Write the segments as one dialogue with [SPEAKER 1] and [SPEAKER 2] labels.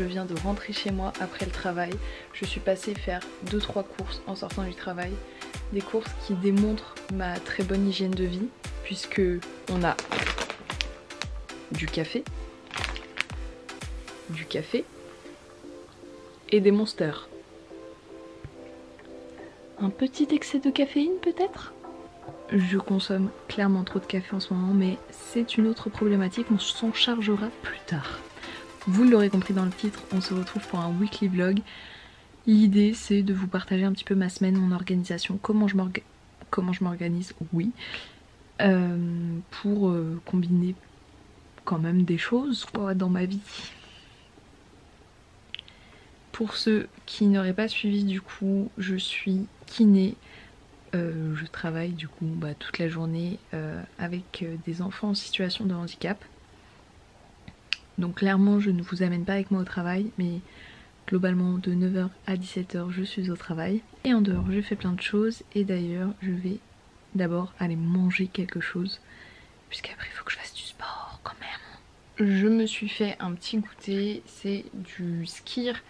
[SPEAKER 1] je viens de rentrer chez moi après le travail. Je suis passée faire 2-3 courses en sortant du travail. Des courses qui démontrent ma très bonne hygiène de vie puisque on a du café, du café et des monsters. Un petit excès de caféine peut-être? Je consomme clairement trop de café en ce moment mais c'est une autre problématique, on s'en chargera plus tard. Vous l'aurez compris dans le titre, on se retrouve pour un weekly vlog. L'idée c'est de vous partager un petit peu ma semaine, mon organisation, comment je m'organise, oui, euh, pour euh, combiner quand même des choses quoi, dans ma vie. Pour ceux qui n'auraient pas suivi du coup, je suis kiné. Euh, je travaille du coup bah, toute la journée avec des enfants en situation de handicap. Donc clairement je ne vous amène pas avec moi au travail mais globalement de 9h à 17h je suis au travail. Et en dehors je fais plein de choses et d'ailleurs je vais d'abord aller manger quelque chose puisqu'après il faut que je fasse du sport quand même. Je me suis fait un petit goûter, c'est du skir,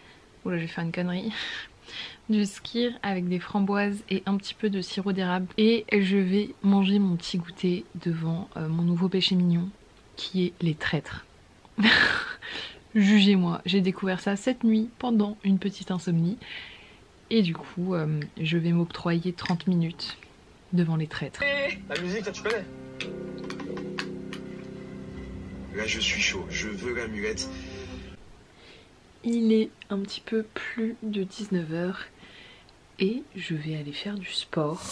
[SPEAKER 1] oula je vais faire une connerie, du skir avec des framboises et un petit peu de sirop d'érable et je vais manger mon petit goûter devant euh, mon nouveau péché mignon qui est les traîtres. Jugez-moi, j'ai découvert ça cette nuit pendant une petite insomnie. Et du coup, euh, je vais m'octroyer 30 minutes devant les traîtres.
[SPEAKER 2] la musique, ça tu connais? Là, je suis chaud, je veux la mulette.
[SPEAKER 1] Il est un petit peu plus de 19h et je vais aller faire du sport.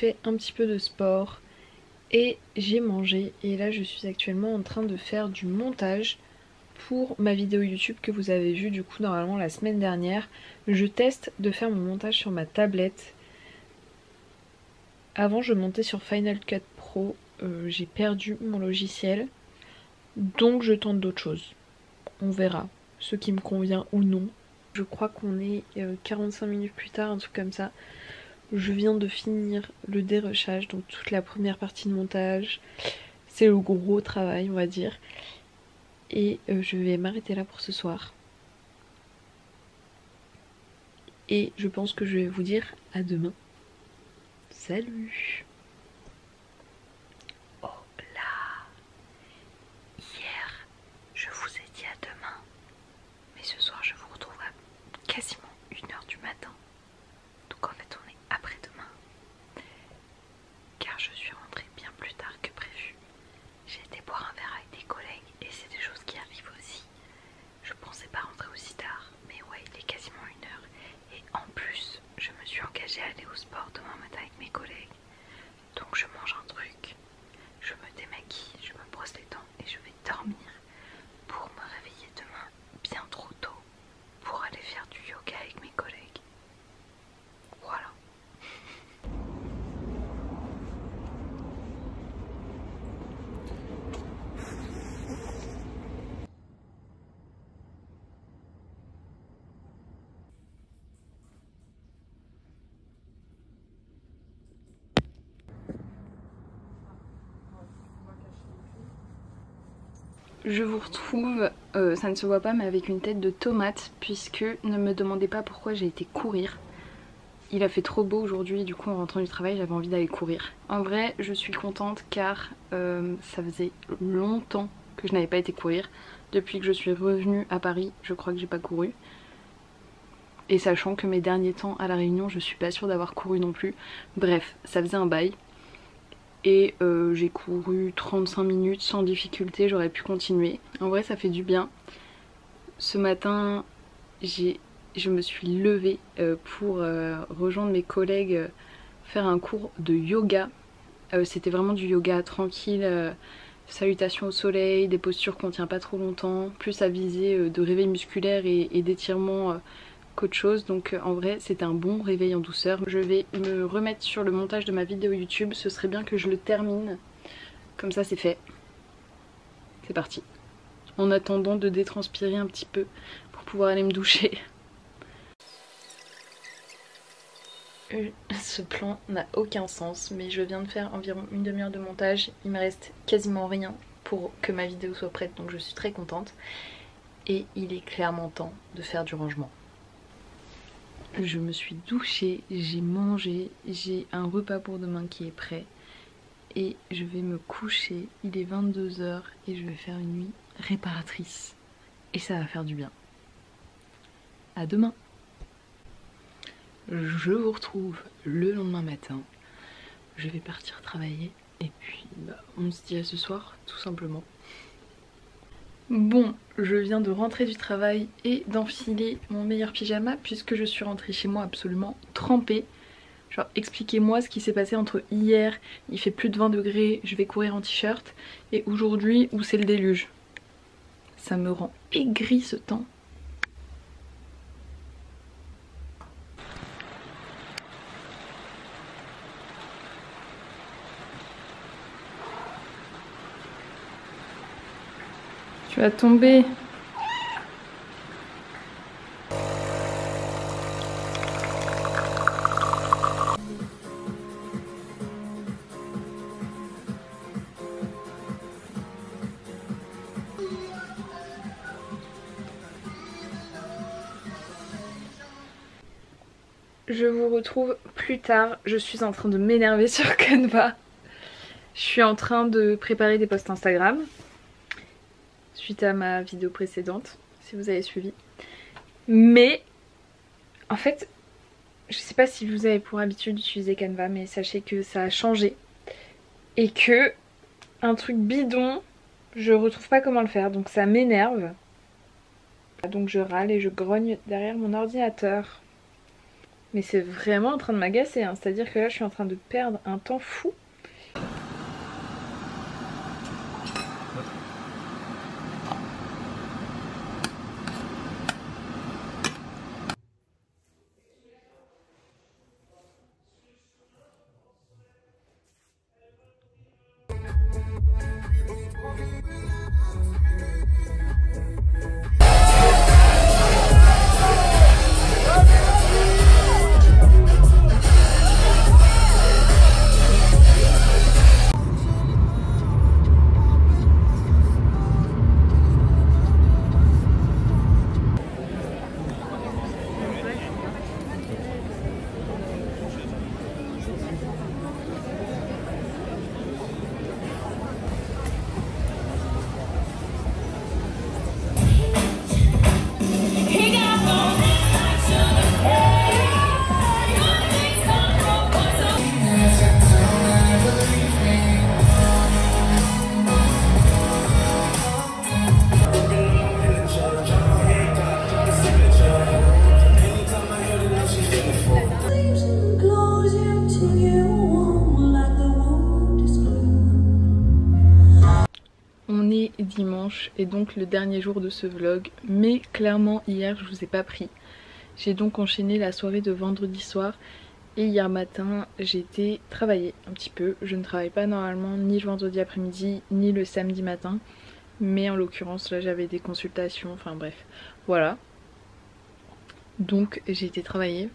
[SPEAKER 1] Fait un petit peu de sport et j'ai mangé et là je suis actuellement en train de faire du montage pour ma vidéo YouTube que vous avez vue du coup normalement la semaine dernière. Je teste de faire mon montage sur ma tablette. Avant je montais sur Final Cut Pro, euh, j'ai perdu mon logiciel donc je tente d'autres choses. On verra ce qui me convient ou non. Je crois qu'on est 45 euh, minutes plus tard, un truc comme ça. Je viens de finir le dérochage, donc toute la première partie de montage. C'est le gros travail, on va dire. Et euh, je vais m'arrêter là pour ce soir. Et je pense que je vais vous dire à demain. Salut je vous retrouve, euh, ça ne se voit pas mais avec une tête de tomate puisque ne me demandez pas pourquoi j'ai été courir. Il a fait trop beau aujourd'hui du coup en rentrant du travail j'avais envie d'aller courir. En vrai je suis contente car euh, ça faisait longtemps que je n'avais pas été courir. Depuis que je suis revenue à Paris je crois que j'ai pas couru. Et sachant que mes derniers temps à la Réunion je suis pas sûre d'avoir couru non plus. Bref ça faisait un bail et euh, j'ai couru 35 minutes sans difficulté, j'aurais pu continuer. En vrai ça fait du bien. Ce matin je me suis levée euh, pour euh, rejoindre mes collègues faire un cours de yoga. C'était vraiment du yoga tranquille, salutations au soleil, des postures qu'on tient pas trop longtemps, plus à viser de réveil musculaire et, d'étirement euh, qu'autre chose. Donc en vrai c'était un bon réveil en douceur. Je vais me remettre sur le montage de ma vidéo YouTube, ce serait bien que je le termine. Comme ça c'est fait. C'est parti. En attendant de détranspirer un petit peu pour pouvoir aller me doucher. Euh, ce plan n'a aucun sens, mais je viens de faire environ une demi-heure de montage. Il me reste quasiment rien pour que ma vidéo soit prête, donc je suis très contente. Et il est clairement temps de faire du rangement. Je me suis douchée, j'ai mangé, j'ai un repas pour demain qui est prêt. Et je vais me coucher, il est 22h et je vais faire une nuit réparatrice. Et ça va faire du bien. À demain je vous retrouve le lendemain matin. Je vais partir travailler et puis bah, on se dit à ce soir tout simplement. Bon, je viens de rentrer du travail et d'enfiler mon meilleur pyjama puisque je suis rentrée chez moi absolument trempée. Genre expliquez-moi ce qui s'est passé entre hier, il fait plus de 20 degrés, je vais courir en t-shirt, et aujourd'hui où c'est le déluge? Ça me rend aigri ce temps. Vas tomber. Je vous retrouve plus tard. Je suis en train de m'énerver sur Canva. Je suis en train de préparer des posts Instagram suite à ma vidéo précédente, si vous avez suivi. Mais en fait, je sais pas si vous avez pour habitude d'utiliser Canva, mais sachez que ça a changé. Et que un truc bidon, je retrouve pas comment le faire, donc ça m'énerve. Donc je râle et je grogne derrière mon ordinateur. Mais c'est vraiment en train de m'agacer, hein. c'est-à-dire que là je suis en train de perdre un temps fou. Et donc le dernier jour de ce vlog mais clairement hier je vous ai pas pris. J'ai donc enchaîné la soirée de vendredi soir et hier matin j'ai été travailler un petit peu. Je ne travaille pas normalement ni le vendredi après-midi ni le samedi matin mais en l'occurrence là j'avais des consultations enfin bref voilà. Donc j'ai été travailler.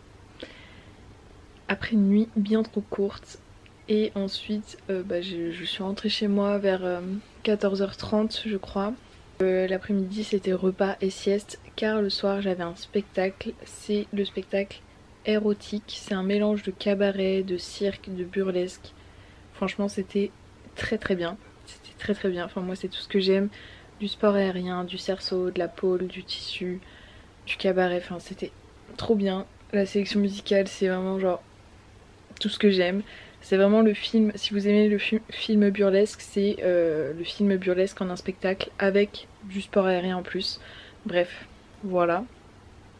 [SPEAKER 1] Après une nuit bien trop courte et ensuite euh, bah, je, suis rentrée chez moi vers euh, 14h30 je crois. Euh, l'après-midi c'était repas et sieste car le soir j'avais un spectacle, c'est le spectacle érotique, c'est un mélange de cabaret, de cirque, de burlesque. Franchement c'était très très bien, c'était très très bien, enfin moi c'est tout ce que j'aime, du sport aérien, du cerceau, de la pôle, du tissu, du cabaret, enfin c'était trop bien. La sélection musicale c'est vraiment genre tout ce que j'aime. C'est vraiment le film, si vous aimez le film burlesque, c'est euh, le film burlesque en un spectacle avec du sport aérien en plus. Bref, voilà.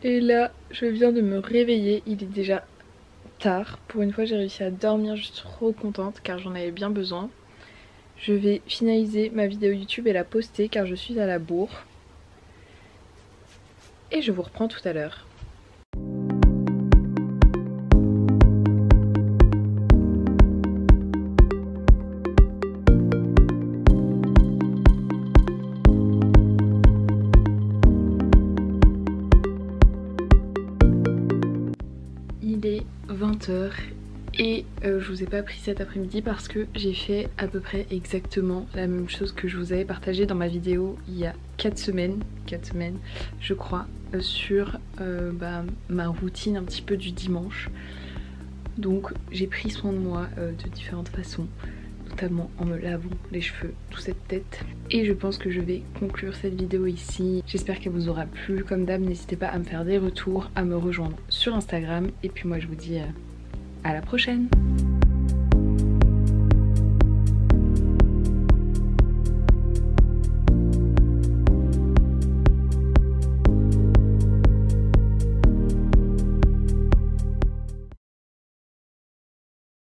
[SPEAKER 1] Et là, je viens de me réveiller, il est déjà tard. Pour une fois, j'ai réussi à dormir, je suis trop contente car j'en avais bien besoin. Je vais finaliser ma vidéo YouTube et la poster car je suis à la bourre. Et je vous reprends tout à l'heure. 20h et euh, je vous ai pas pris cet après-midi parce que j'ai fait à peu près exactement la même chose que je vous avais partagé dans ma vidéo il y a 4 semaines, 4 semaines je crois, euh, sur euh, bah, ma routine un petit peu du dimanche. Donc j'ai pris soin de moi de différentes façons, notamment en me lavant les cheveux, toute cette tête. Et je pense que je vais conclure cette vidéo ici. J'espère qu'elle vous aura plu. Comme d'hab, n'hésitez pas à me faire des retours, à me rejoindre sur Instagram. Et puis moi je vous dis à la prochaine